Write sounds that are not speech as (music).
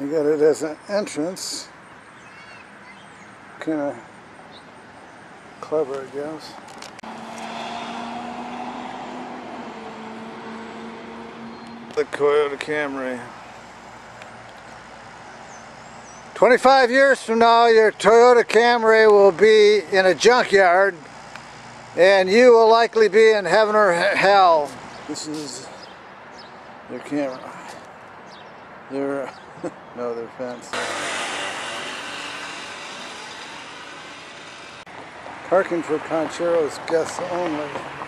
You got it as an entrance. Kind of clever, I guess. The Toyota Camry. 25 years from now, your Toyota Camry will be in a junkyard and you will likely be in heaven or hell. This is their camera. Their, (laughs) no, their fence. Parking for Concheros guests only.